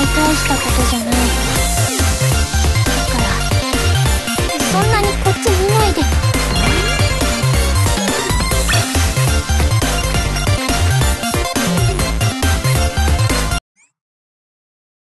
え大したことじゃない。